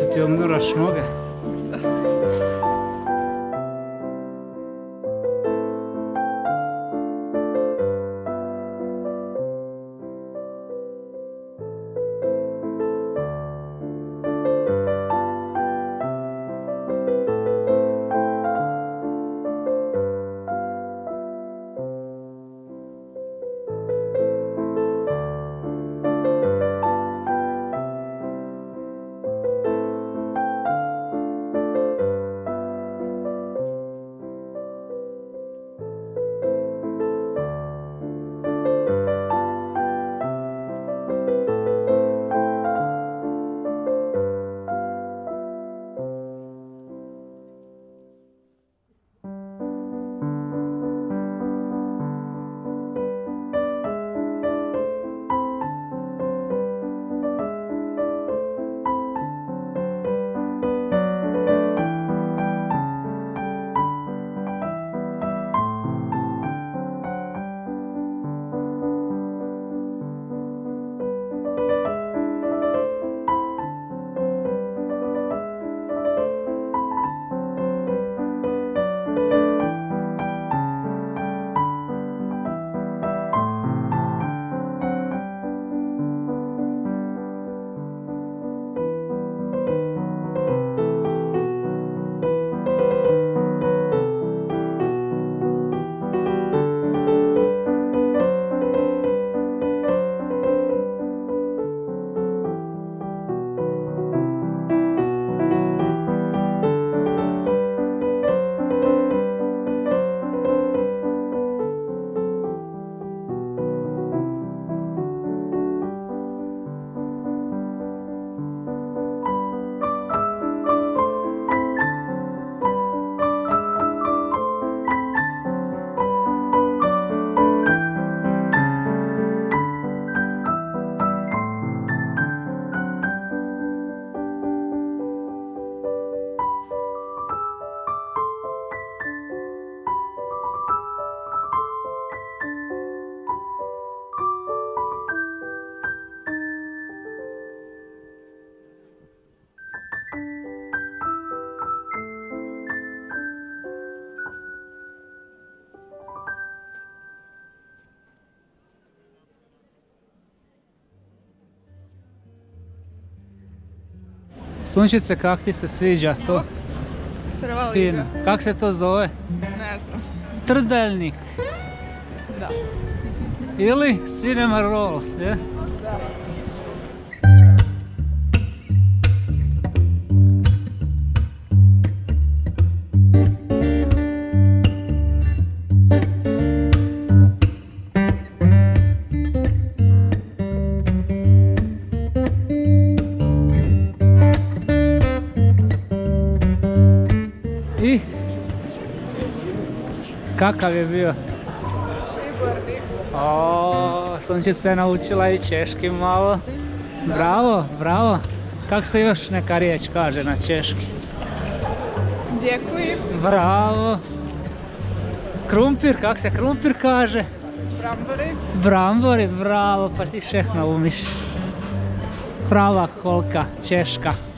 Sunčice ti odmuraš Sunčice, kak ti se sviđa to? Prva liga. Kak se to zove? Ne znam. Trdeljnik. Da. Ili Cinema Rolls, je? Da. Kakav je bio? O, Sunčica je naučila i češki malo. Bravo, bravo. Kak se još neka riječ kaže na češki? Djekuji. Bravo. Krumpir, kak se krumpir kaže? Brambori. Brambori, bravo, pa ti šeh naumiš. Prava kolka, češka.